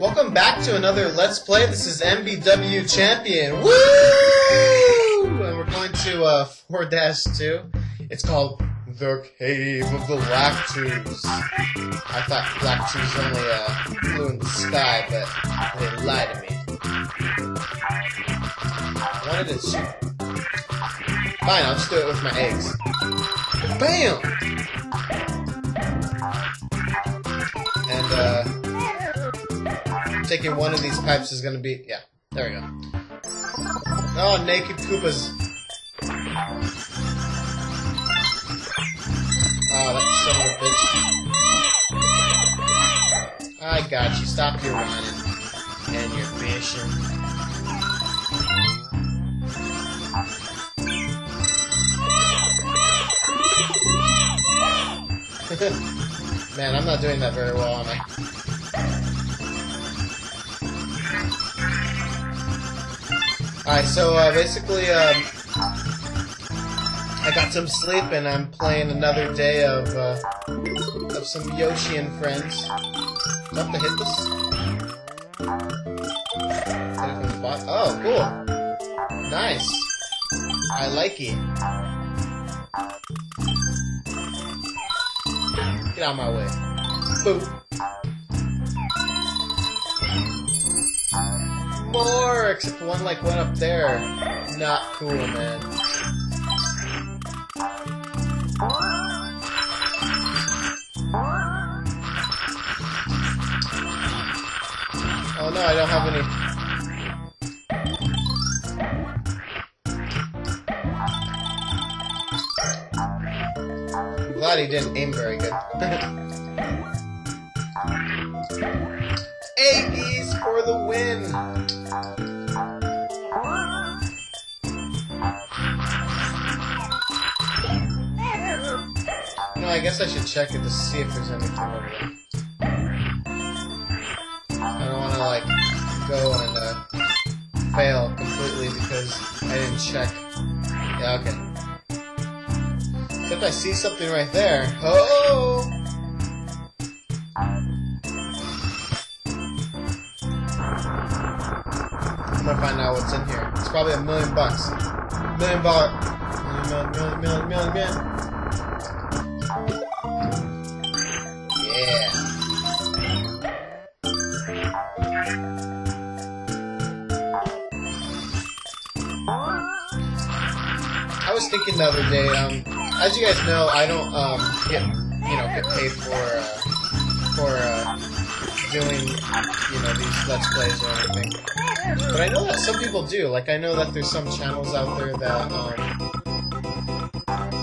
Welcome back to another Let's Play. This is MBW Champion. Woo! And we're going to uh, 4-2. It's called The Cave of the Lakitus. I thought Lakitus only uh, flew in the sky, but they lied to me. I wanted. Fine, I'll just do it with my eggs. Bam! And, uh, taking one of these pipes is gonna be, yeah, there we go. Oh, naked Koopas. Oh, that son of a bitch. I got you. Stop your running and your fishing. Man, I'm not doing that very well, am I? Alright, so uh, basically, um, I got some sleep and I'm playing another day of, uh, of some Yoshi and friends. Do I to hit this? Oh, cool. Nice. I like it. Get out of my way. Boop. More! Except one like went up there. Not cool, man. Oh no, I don't have any. Glad he didn't aim very good. guess I should check it to see if there's anything over there. I don't want to, like, go and, uh, fail completely because I didn't check. Yeah, okay. Except I see something right there. Oh! I'm gonna find out what's in here. It's probably a million bucks. A Million dollar. Million, million, million, million, million. Thinking the other day, um, as you guys know, I don't, um, get, you know, get paid for, uh, for, uh, doing, you know, these Let's Plays or anything. But I know that some people do. Like, I know that there's some channels out there that, um,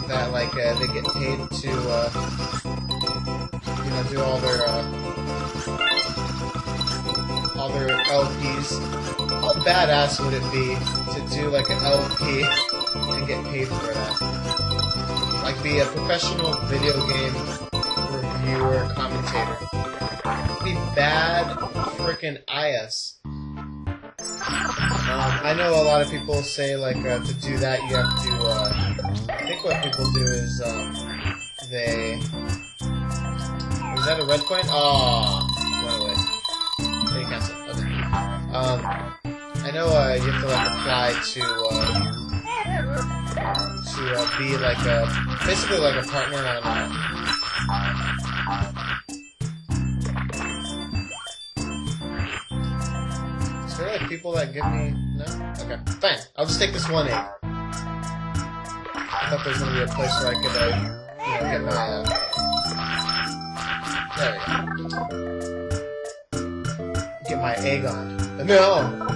that, like, uh, they get paid to, uh, you know, do all their, uh, all their LPs. How badass would it be to do, like, an LP get paid for that? Like, be a professional video game reviewer, commentator. Be bad freaking IS. Um, I know a lot of people say like uh, to do that you have to. Uh, I think what people do is um, they. Is that a red coin? Oh, away. Oh, you cancel. Um, I know uh, you have to like apply to uh, to uh, be like a basically like a partner on. Uh, Is there like people that give me no? Okay, fine. I'll just take this one egg. I thought there was gonna be a place where I could, uh, you know, get my. Uh... There we go. Get my egg on. No.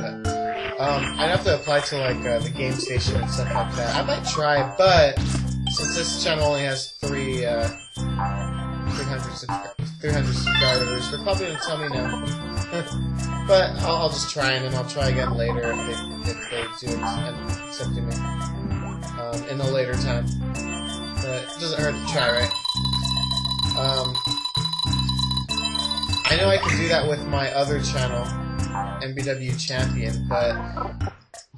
Um, I'd have to apply to like uh, the GameStation and stuff like that. I might try, but since this channel only has three, uh, 300 subscribers, 300 subscribers, they're probably gonna tell me no. but I'll, I'll just try and then I'll try again later if they, if they do accept me um, in a later time. But it doesn't hurt to try, right? Um, I know I can do that with my other channel, MBW Champion, but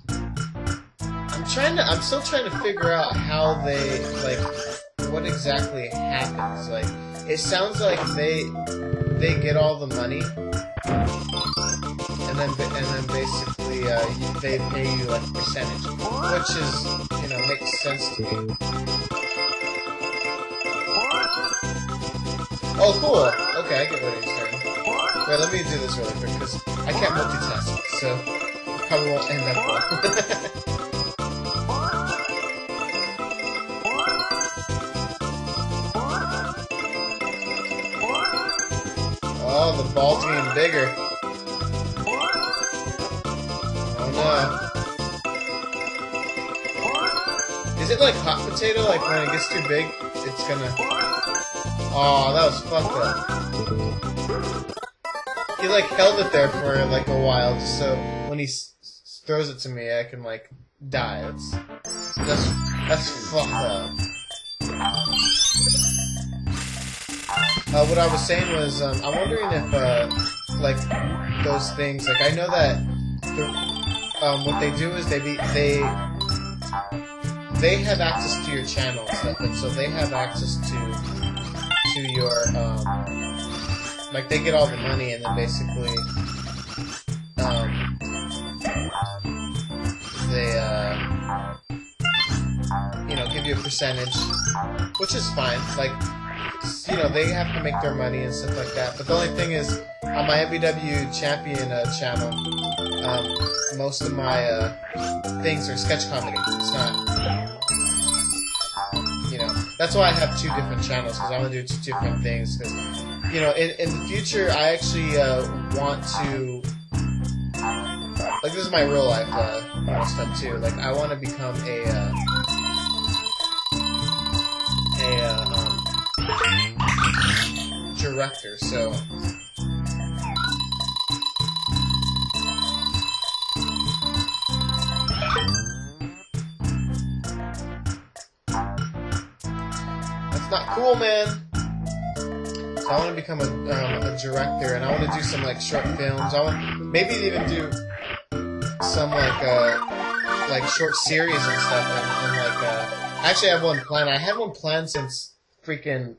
I'm trying to. I'm still trying to figure out how they like what exactly happens. Like, it sounds like they they get all the money, and then and then basically uh, they pay you like a percentage, which is you know makes sense to me. Oh, cool. Okay, I get what you're saying. Wait, let me do this really quick because I can't multitask, so probably won't end up well. oh, the ball's getting bigger. Oh no. Is it like hot potato? Like when it gets too big, it's gonna. Oh, that was fucked up. He like held it there for like a while, just so when he s- throws it to me, I can like die. That's that's that's fucked up. Uh, what I was saying was, um, I'm wondering if uh, like those things, like I know that um, what they do is they be they they have access to your channel and stuff, and so they have access to to your um, like they get all the money and then basically um, they uh, you know give you a percentage, which is fine. Like you know they have to make their money and stuff like that. But the only thing is on my MBW champion uh, channel, um, most of my uh, things are sketch comedy. It's not you know that's why I have two different channels because I want to do two different things. Because you know, in, in the future, I actually uh, want to like this is my real life uh, stuff too. Like I want to become a uh, a uh, um, director. So. That's not cool, man. So I want to become a, um, a director, and I want to do some like short films. I want maybe even do some like uh like short series and stuff. And, and like uh, actually, I have one plan. I had one plan since freaking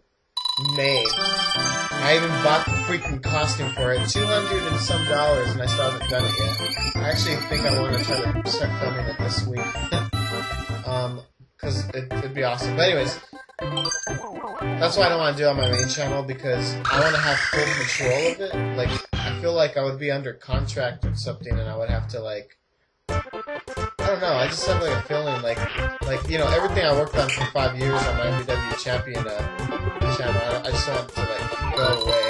May. I even bought the freaking costume for it, two hundred and some dollars, and I still haven't done it yet. I actually think I want to try to start filming it this week. um, because it, it'd be awesome. But anyways. That's why I don't want to do it on my main channel because I want to have full control of it. Like, I feel like I would be under contract or something, and I would have to like, I don't know. I just have like a feeling like, like you know, everything I worked on for five years on my MBW champion uh, channel, I, I just want to like go away.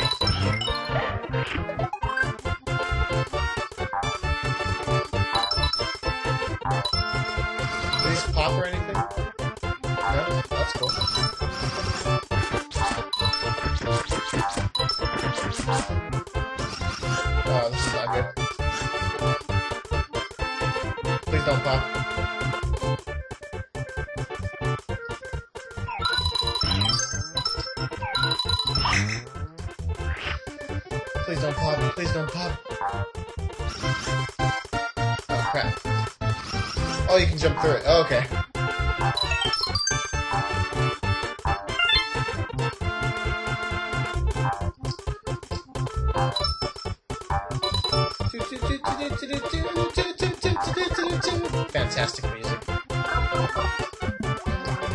Did these pop or anything? No, that's cool. Not good. Please don't pop. Please don't pop. Please don't pop. Oh, crap. Oh, you can jump through it. Oh, okay.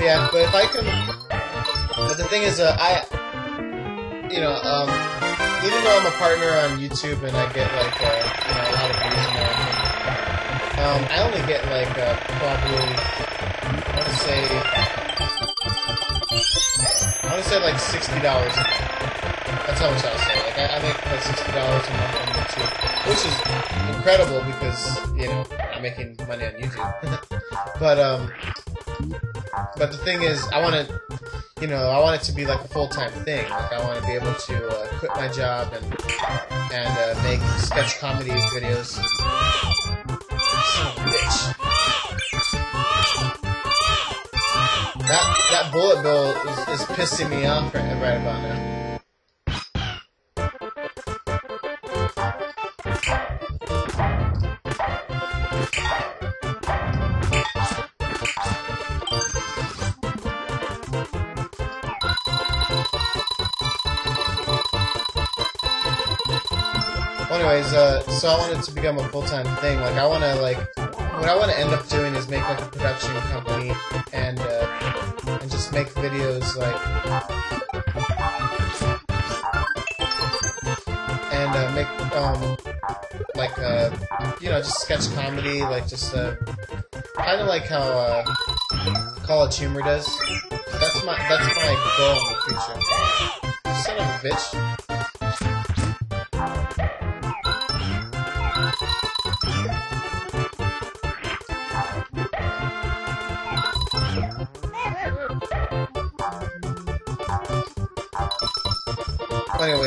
Yeah, but if I can, but the thing is, uh, I, you know, um, even though I'm a partner on YouTube and I get like, uh, you know, a lot of views and everything, um, I only get like uh, probably, I want to say, I want to say like sixty dollars. That's how much I'll say. Like I, I make like sixty dollars a month on YouTube, which is incredible because you know I'm making money on YouTube. but um, but the thing is, I want to, you know, I want it to be like a full time thing. Like I want to be able to uh, quit my job and and uh, make sketch comedy videos. That that bullet bill is, is pissing me off right, right about now. Anyways, uh, so I want it to become a full-time thing. Like, I want to, like, what I want to end up doing is make, like, a production company and, uh, and just make videos, like, and, uh, make, um, like, uh, you know, just sketch comedy, like, just, uh, kind of like how, uh, College Humor does. That's my, that's my goal in the future. Son of a bitch.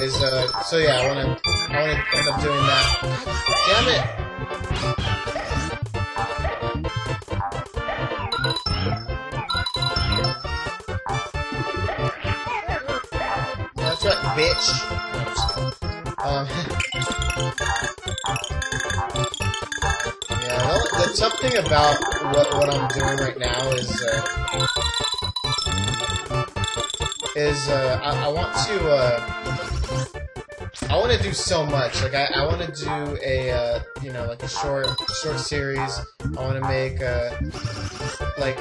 Anyways, uh, so yeah, I wanna, I wanna end up doing that. Damn it! Bitch. Um, yeah, the, the tough thing about what what I'm doing right now is. Uh, is uh, I, I want to uh, I want to do so much. Like I, I want to do a uh, you know like a short short series. I want to make uh, like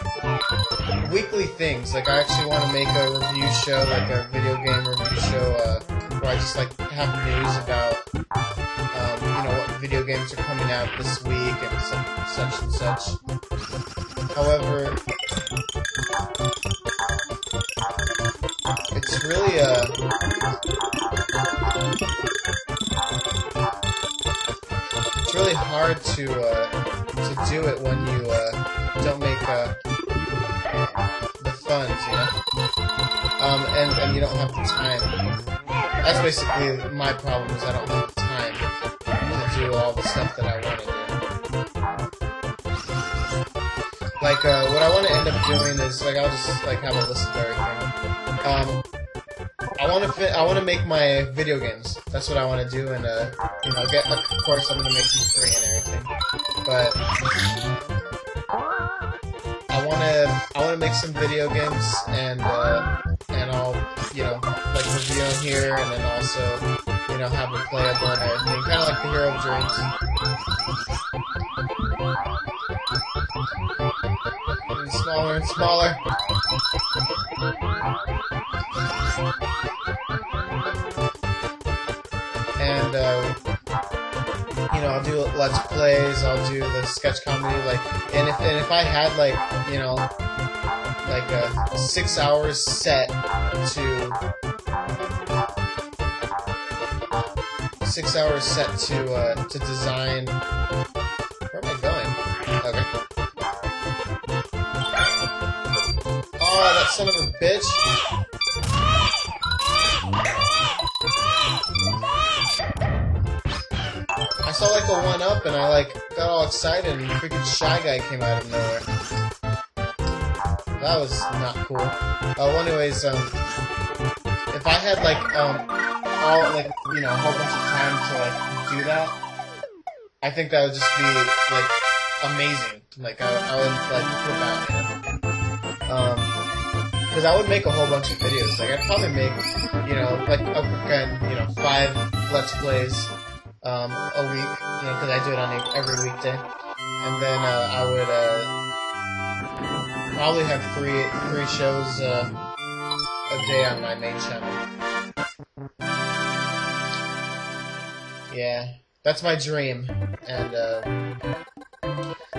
weekly things. Like I actually want to make a review show, like a video game review show, uh, where I just like have news about um, you know what video games are coming out this week and such, such and such. However, it's really uh it's really hard to uh to do it when you uh don't make uh the funds, you know? Um and, and you don't have the time. That's basically my problem is I don't have the time to do all the stuff that I want to do. Like, uh, what I want to end up doing is, like, I'll just, like, have a list of everything. Um, I want to fit. I want to make my video games. That's what I want to do, and uh, you know, get of course I'm gonna make them free and everything. But I want to. I want to make some video games, and uh, and I'll you know like review here, and then also you know have them playable and everything, kind of like the Hero of Dreams. Smaller and smaller. You know I'll do let's plays. I'll do the sketch comedy. Like, and if and if I had like you know like a six hours set to six hours set to uh, to design. Where am I going? Okay. Oh, that son of a bitch! Saw like a one up and I like got all excited and freaking Shy Guy came out of nowhere. That was not cool. Oh, well, anyways, um, if I had like, um, all, like, you know, a whole bunch of time to like do that, I think that would just be like amazing. Like, I, I would like flip out. Um, because I would make a whole bunch of videos. Like, I'd probably make, you know, like, a, you know, five Let's Plays, um, a week, you know, because I do it on a, every weekday. And then, uh, I would, uh, probably have three, three shows, uh, a day on my main channel. Yeah, that's my dream. And, uh,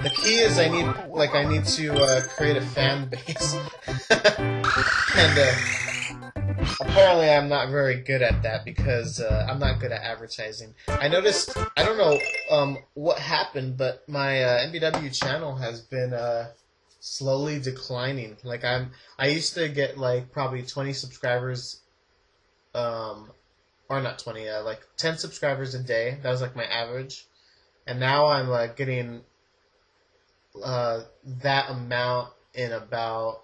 the key is I need, like, I need to, uh, create a fan base. and, uh, apparently I'm not very good at that because uh, I'm not good at advertising. I noticed, I don't know um, what happened, but my uh, MBW channel has been uh, slowly declining. Like I'm, I used to get like probably 20 subscribers, um, or not 20, uh, like 10 subscribers a day. That was like my average, and now I'm like getting uh, that amount in about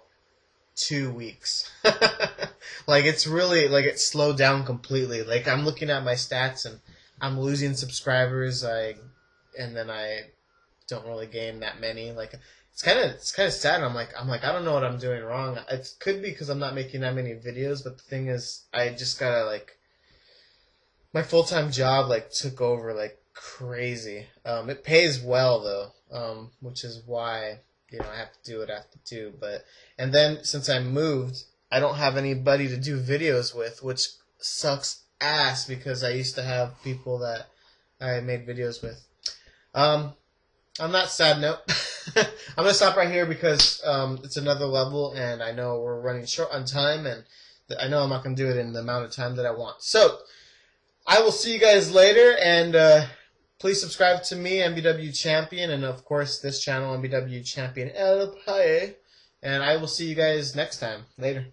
two weeks. like it's really like it slowed down completely. Like I'm looking at my stats and I'm losing subscribers. I and then I don't really gain that many. Like it's kind of it's kind of sad. I'm like I'm like I don't know what I'm doing wrong. It could be because I'm not making that many videos. But the thing is, I just gotta like my full time job like took over like crazy. Um, it pays well though, um, which is why you know I have to do what I have to do. But and then since I moved, I don't have anybody to do videos with, which sucks ass because I used to have people that I made videos with. Um, on that sad note, I'm gonna stop right here because um, it's another level, and I know we're running short on time, and I know I'm not gonna do it in the amount of time that I want. So I will see you guys later, and uh, please subscribe to me, MBW Champion, and of course this channel, MBW Champion El Pae. And I will see you guys next time. Later.